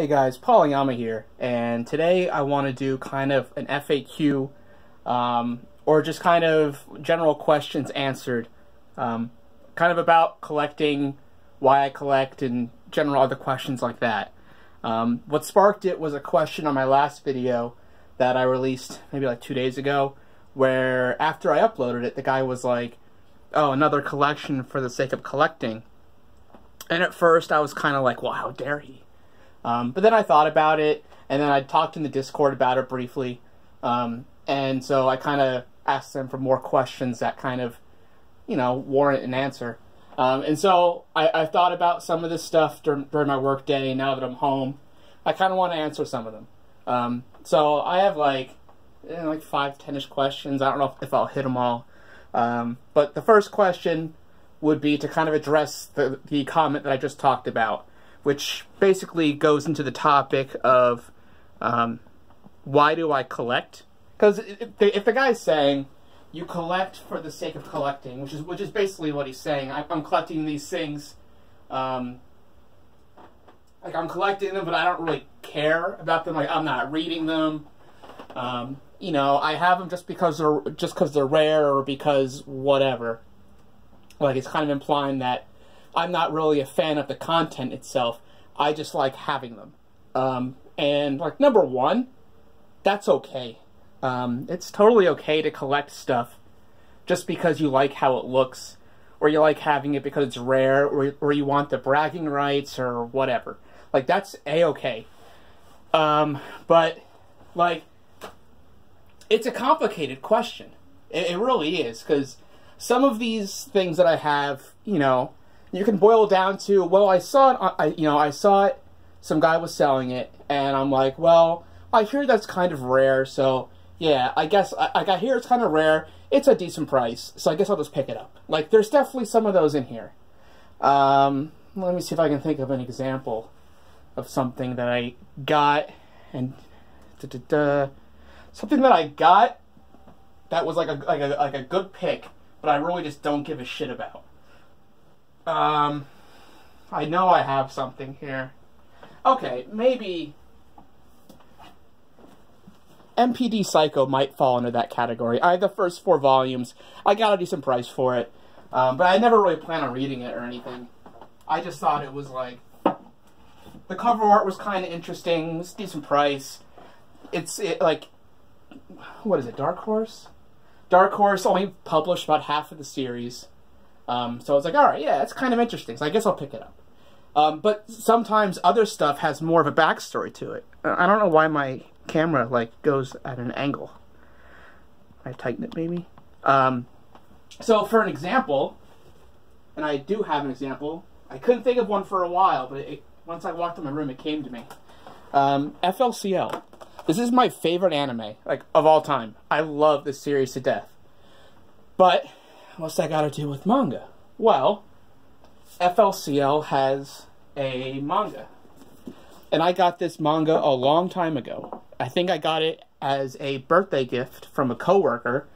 Hey guys, Paul here, and today I want to do kind of an FAQ, um, or just kind of general questions answered, um, kind of about collecting, why I collect, and general other questions like that. Um, what sparked it was a question on my last video that I released maybe like two days ago, where after I uploaded it, the guy was like, oh, another collection for the sake of collecting. And at first I was kind of like, well, how dare he? Um, but then I thought about it, and then I talked in the Discord about it briefly. Um, and so I kind of asked them for more questions that kind of, you know, warrant an answer. Um, and so I, I, thought about some of this stuff during, during my work day. Now that I'm home, I kind of want to answer some of them. Um, so I have like, you know, like five, ten-ish questions. I don't know if, if I'll hit them all. Um, but the first question would be to kind of address the, the comment that I just talked about which basically goes into the topic of um, why do I collect? Because if, if the guy's saying you collect for the sake of collecting, which is which is basically what he's saying. I, am collecting these things, um, like I'm collecting them, but I don't really care about them. Like I'm not reading them. Um, you know, I have them just because they're just because they're rare or because whatever. Like it's kind of implying that I'm not really a fan of the content itself. I just like having them. Um, and like number one, that's okay. Um, it's totally okay to collect stuff just because you like how it looks, or you like having it because it's rare, or, or you want the bragging rights, or whatever. Like that's a okay. Um, but like, it's a complicated question. It, it really is because some of these things that I have, you know, you can boil down to well i saw it I, you know i saw it some guy was selling it and i'm like well i hear that's kind of rare so yeah i guess i, I hear it's kind of rare it's a decent price so i guess i'll just pick it up. Like there's definitely some of those in here. Um, let me see if i can think of an example of something that i got and da, da, da, something that i got that was like a like a like a good pick but i really just don't give a shit about um, I know I have something here. Okay, maybe MPD Psycho might fall into that category. I the first four volumes. I got a decent price for it, um, but I never really plan on reading it or anything. I just thought it was like the cover art was kind of interesting. It's decent price. It's it, like what is it? Dark Horse. Dark Horse only published about half of the series. Um, so I was like, all right, yeah, it's kind of interesting. So I guess I'll pick it up. Um, but sometimes other stuff has more of a backstory to it. I don't know why my camera like goes at an angle. I tighten it maybe. Um, so for an example, and I do have an example. I couldn't think of one for a while, but it, once I walked in my room, it came to me. Um, FLCL. This is my favorite anime, like of all time. I love this series to death. But what's that got to do with manga? Well, FLCL has a manga. And I got this manga a long time ago. I think I got it as a birthday gift from a coworker,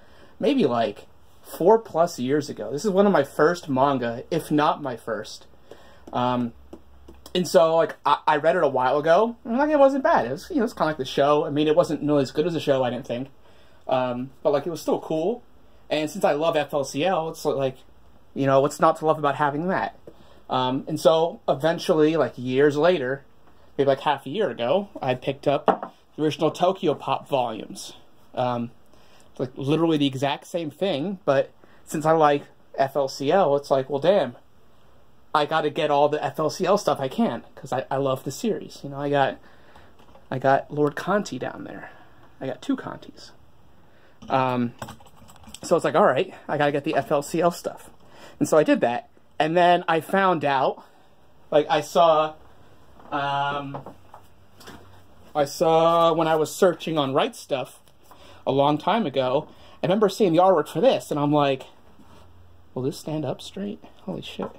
maybe like four plus years ago. This is one of my first manga, if not my first. Um, and so, like, I, I, read it a while ago, and like, it wasn't bad. It was, you know, it's kind of like the show. I mean, it wasn't nearly as good as the show, I didn't think. Um, but like, it was still cool. And since I love FLCL, it's like, you know, what's not to love about having that? Um, and so eventually, like years later, maybe like half a year ago, I picked up the original Tokyopop volumes. Um, like literally the exact same thing, but since I like FLCL, it's like, well, damn, I got to get all the FLCL stuff I can because I, I love the series. You know, I got I got Lord Canti down there. I got two Cantis. Um, so it's like, all right, I got to get the FLCL stuff. And so I did that. And then I found out, like I saw, um, I saw when I was searching on Right Stuf a long time ago, I remember seeing the artwork for this, and I'm like, will this stand up straight? Holy shit.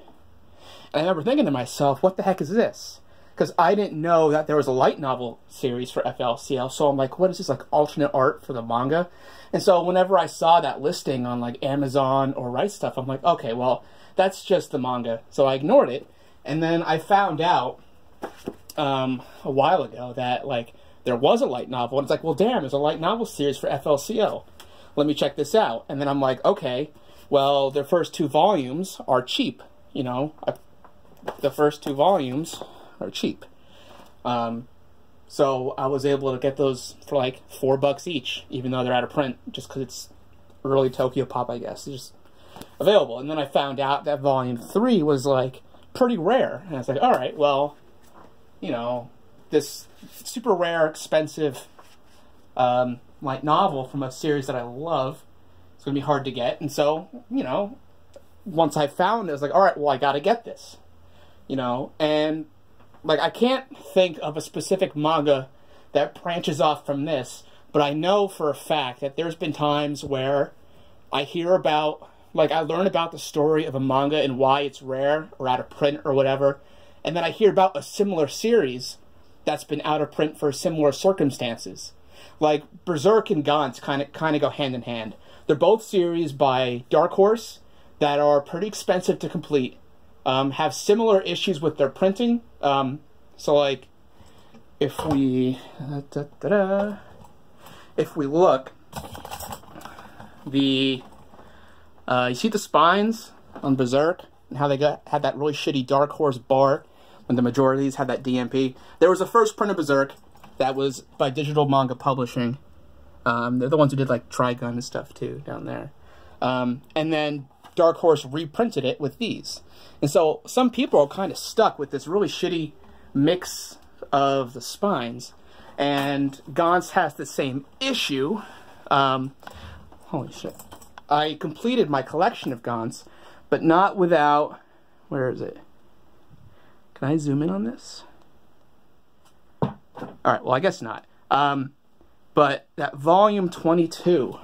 And I remember thinking to myself, what the heck is this? Because I didn't know that there was a light novel series for FLCL. So I'm like, what is this like alternate art for the manga? And so whenever I saw that listing on like Amazon or Right Stuf, I'm like, okay, well, that's just the manga. So I ignored it, and then I found out um, a while ago that like there was a light novel, and it's like, well, damn, there's a light novel series for FLCL. Let me check this out, and then I'm like, okay, well, their first two volumes are cheap. You know, I, the first two volumes are cheap. Um, so I was able to get those for like four bucks each, even though they're out of print, just because it's early Tokyopop, I guess. It's just available. And then I found out that volume three was like pretty rare. And I was like, all right, well, you know, this super rare, expensive um, light novel from a series that I love, it's going to be hard to get. And so, you know, once I found it, I was like, all right, well, I got to get this. You know, and like I can't think of a specific manga that branches off from this, but I know for a fact that there's been times where I hear about like I learn about the story of a manga and why it's rare or out of print or whatever, and then I hear about a similar series that's been out of print for similar circumstances. Like Berserk and Gantz kind of kind of go hand in hand. They're both series by Dark Horse that are pretty expensive to complete, um, have similar issues with their printing. Um, so like, if we da, da, da, if we look, the uh, you see the spines on Berserk and how they got had that really shitty Dark Horse bar when the majority of these had that DMP. There was a first print of Berserk that was by Digital Manga Publishing. Um, they're the ones who did like Trigun and stuff too down there. Um, and then Dark Horse reprinted it with these. And so some people are kind of stuck with this really shitty mix of the spines. And Gantz has the same issue. Um, holy shit. I completed my collection of Gantz, but not without... Where is it? Can I zoom in on this? Alright, well, I guess not. Um, but that volume 22...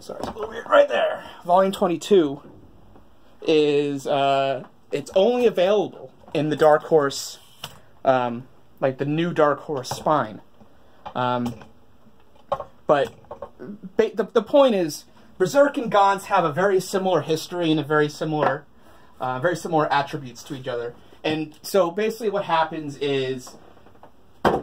Sorry, it's a little weird. Right there. Volume 22 is... Uh, it's only available in the Dark Horse... Um, like the new Dark Horse spine. Um, but the, the point is, Berserk and Gantz have a very similar history and a very similar, uh, very similar attributes to each other. And so basically what happens is a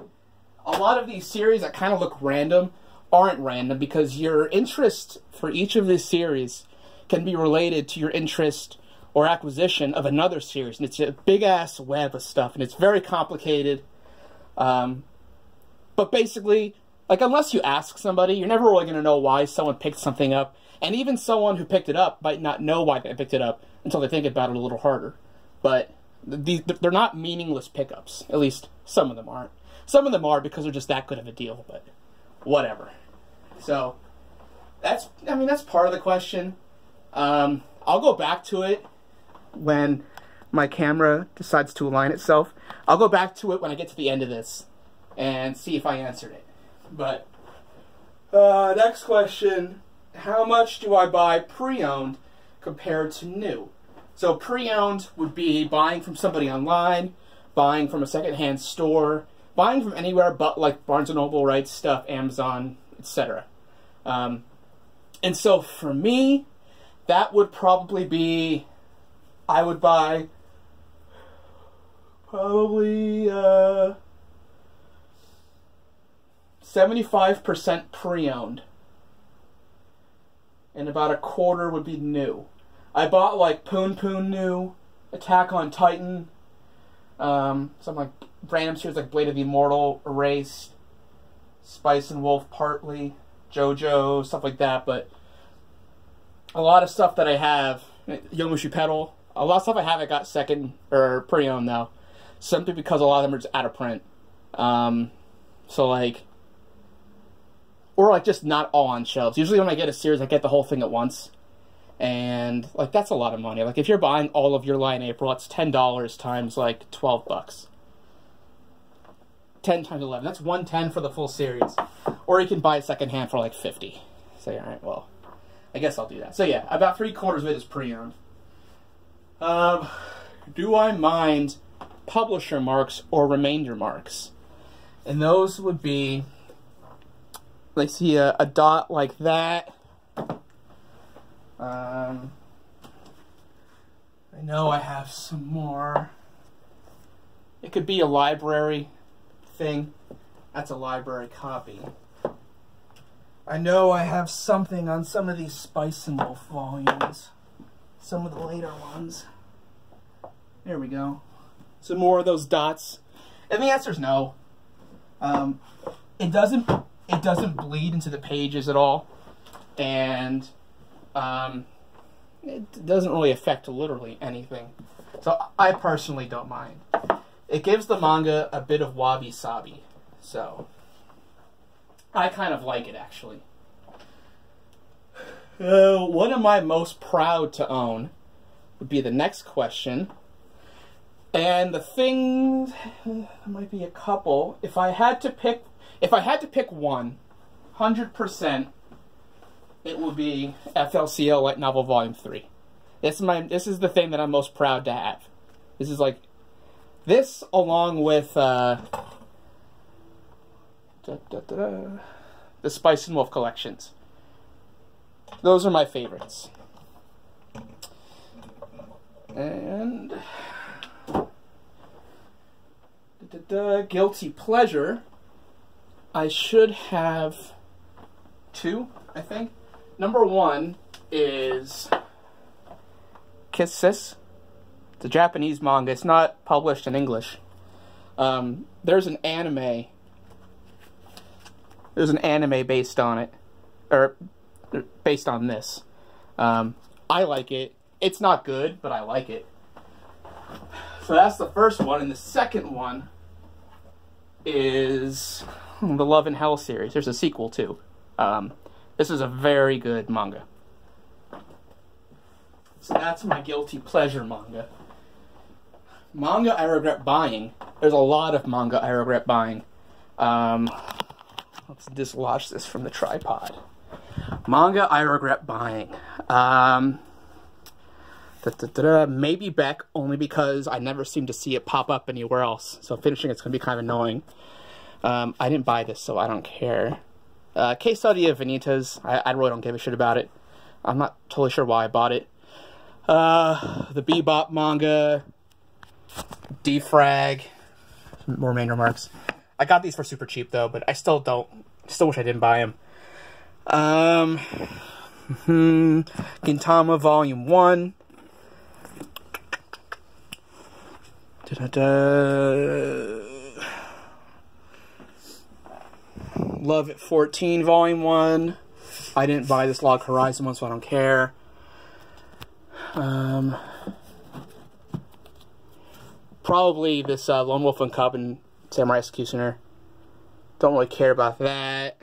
lot of these series that kind of look random aren't random because your interest for each of these series can be related to your interest or acquisition of another series. And it's a big ass web of stuff and it's very complicated. Um, but basically, like unless you ask somebody, you're never really going to know why someone picked something up. And even someone who picked it up might not know why they picked it up until they think about it a little harder. But they're not meaningless pickups. At least some of them aren't. Some of them are because they're just that good of a deal, but whatever. So, that's, I mean, that's part of the question. Um, I'll go back to it when my camera decides to align itself. I'll go back to it when I get to the end of this and see if I answered it. But, uh, next question. How much do I buy pre-owned compared to new? So pre-owned would be buying from somebody online, buying from a secondhand store, buying from anywhere but like Barnes & Noble, right, stuff, Amazon, etc. Um, and so for me, that would probably be, I would buy probably uh, 75% pre-owned. And about a quarter would be new. I bought like Punpun new, Attack on Titan, um, some like random series like Blade of the Immortal, Erased, Spice and Wolf partly, JoJo, stuff like that, but a lot of stuff that I have, Yowamushi Pedal, a lot of stuff I have I got second or pre-owned now, simply because a lot of them are just out of print. Um, so like, or like just not all on shelves. Usually when I get a series, I get the whole thing at once and like that's a lot of money. Like if you're buying all of your Light April, it's ten dollars times like twelve bucks. Ten times eleven. That's one ten for the full series, or you can buy a second hand for like fifty. Say, all right, well, I guess I'll do that. So yeah, about three quarters of it is pre-owned. Um, do I mind publisher marks or remainder marks? And those would be, let's see, a, a dot like that um, I know I have some more it could be a library thing. That's a library copy. I know I have something on some of these Spice and Wolf volumes. Some of the later ones. There we go. Some more of those dots. And the answer is no. Um, it doesn't it doesn't bleed into the pages at all. And um, it doesn't really affect literally anything. So I personally don't mind. It gives the manga a bit of wabi sabi. So I kind of like it actually. Uh, what am I most proud to own? Would be the next question. And the thing might be a couple. If I had to pick, if I had to pick one, hundred percent, it would be FLCL Light Novel Volume Three. This is my. This is the thing that I'm most proud to have. This is like this, along with uh, da, da, da, the Spice and Wolf collections. Those are my favorites. And guilty pleasure. I should have two, I think. Number one is Kiss Sis. It's a Japanese manga. It's not published in English. Um, there's an anime. There's an anime based on it, or based on this. Um, I like it. It's not good, but I like it. So that's the first one, and the second one is the Love in Hell series. There's a sequel too. Um, this is a very good manga. So that's my guilty pleasure manga. Manga I regret buying. There's a lot of manga I regret buying. Um, let's dislodge this from the tripod. Manga I regret buying. Um, da, da, da, maybe Beck, only because I never seem to see it pop up anywhere else. So finishing it's going to be kind of annoying. Um, I didn't buy this, so I don't care. Uh, case study of Vanitas. I, I really don't give a shit about it. I'm not totally sure why I bought it. Uh, the Bebop manga, Defrag, more main remarks. I got these for super cheap though, but I still don't, still wish I didn't buy them. Um, hmm, Gintama Volume 1. Da -da -da. Love at 14 Volume 1. I didn't buy this Log Horizon one, so I don't care. Um, probably this uh, Lone Wolf and Cub and Samurai Executioner. Don't really care about that.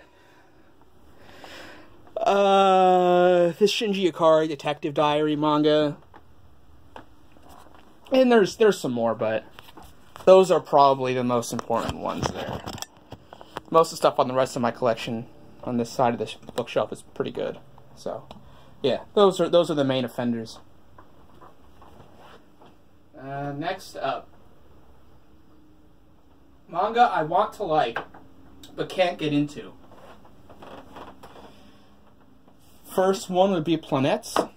Uh, this Shinji Ikari Detective Diary manga. And there's there's some more, but those are probably the most important ones there. Most of the stuff on the rest of my collection on this side of the bookshelf is pretty good. So, yeah, those are those are the main offenders. Uh, next up, manga I want to like, but can't get into. First one would be Planetes.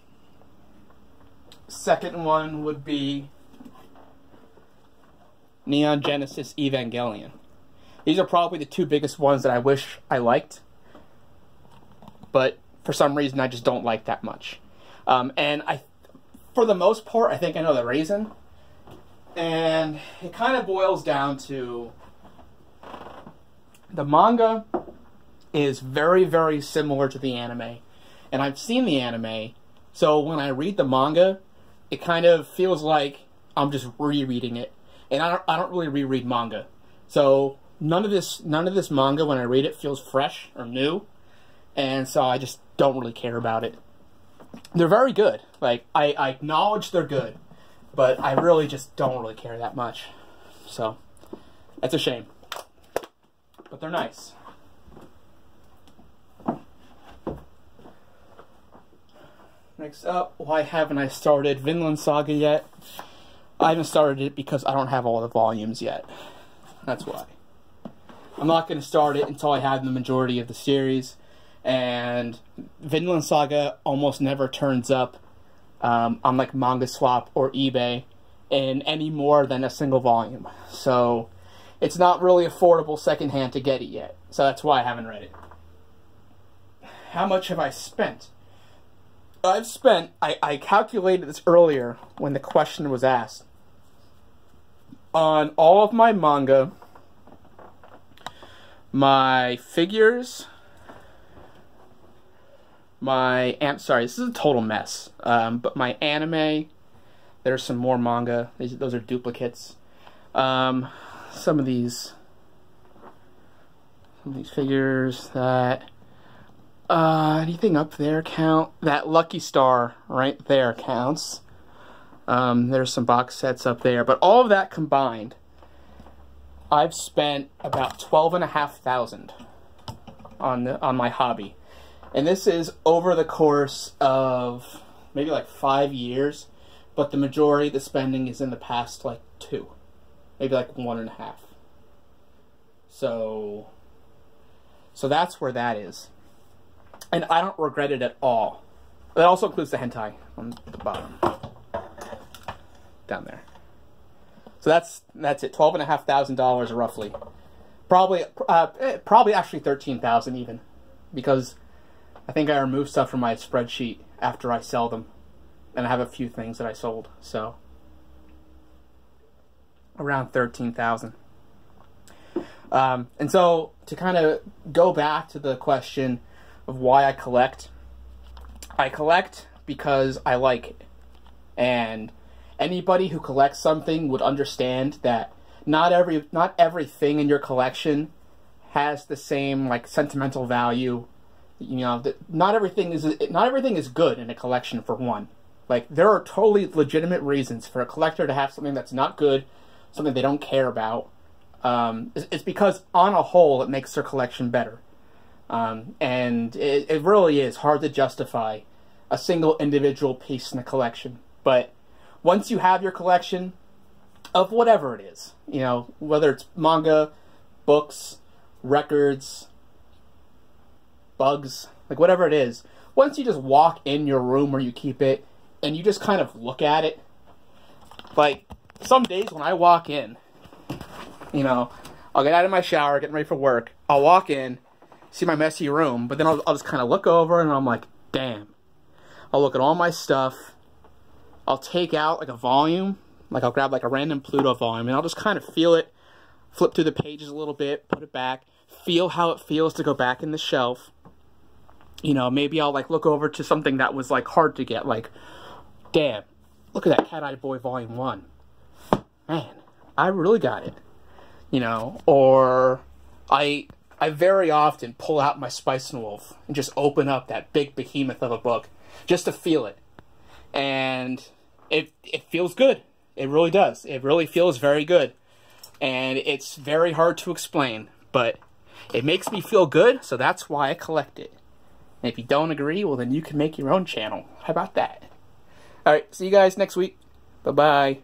Second one would be Neon Genesis Evangelion. These are probably the two biggest ones that I wish I liked, but for some reason I just don't like that much. Um, and I, for the most part, I think I know the reason. And it kind of boils down to the manga is very, very similar to the anime. And I've seen the anime, so when I read the manga, it kind of feels like I'm just rereading it. And I don't, I don't really reread manga. So none of this none of this manga when I read it feels fresh or new. And so I just don't really care about it. They're very good. Like I, I acknowledge they're good but I really just don't really care that much. So, that's a shame. But they're nice. Next up, why haven't I started Vinland Saga yet? I haven't started it because I don't have all the volumes yet. That's why. I'm not going to start it until I have the majority of the series. And Vinland Saga almost never turns up um, on like Manga Swap or eBay in any more than a single volume. So it's not really affordable secondhand to get it yet. So that's why I haven't read it. How much have I spent? I've spent, I, I calculated this earlier when the question was asked. On all of my manga, my figures, my, am sorry, this is a total mess. Um, but my anime, there's some more manga. These, those are duplicates. Um, some of these, some of these figures that uh, anything up there count? That Lucky Star right there counts. Um, there's some box sets up there, but all of that combined, I've spent about twelve and a half thousand on the, on my hobby, and this is over the course of maybe like five years, but the majority of the spending is in the past like two, maybe like one and a half. So, so that's where that is and I don't regret it at all. That also includes the hentai on the bottom, down there. So that's that's it. Twelve and a half thousand dollars roughly. Probably, uh, eh, probably actually thirteen thousand even, because I think I removed stuff from my spreadsheet after I sell them, and I have a few things that I sold. So around thirteen thousand. Um, and so to kind of go back to the question of why I collect. I collect because I like it. And anybody who collects something would understand that not every not everything in your collection has the same like sentimental value. You know, that not everything is not everything is good in a collection for one. Like there are totally legitimate reasons for a collector to have something that's not good, something they don't care about. Um, it's, it's because on a whole it makes their collection better. Um, and it, it really is hard to justify a single individual piece in a collection. But once you have your collection of whatever it is, you know, whether it's manga, books, records, bugs, like whatever it is, once you just walk in your room where you keep it and you just kind of look at it, like some days when I walk in, you know, I'll get out of my shower, getting ready for work, I'll walk in, see my messy room, but then I'll, I'll just kind of look over and I'm like, damn. I'll look at all my stuff. I'll take out like a volume, like I'll grab like a random Pluto volume, and I'll just kind of feel it, flip through the pages a little bit, put it back, feel how it feels to go back in the shelf. You know, maybe I'll like look over to something that was like hard to get, like, damn, look at that Cat Eye Boy Volume 1. Man, I really got it. You know, or I I very often pull out my Spice and Wolf and just open up that big behemoth of a book just to feel it. And it it feels good. It really does. It really feels very good. And it's very hard to explain, but it makes me feel good, so that's why I collect it. And if you don't agree, well then you can make your own channel. How about that? Alright, see you guys next week. Bye-bye.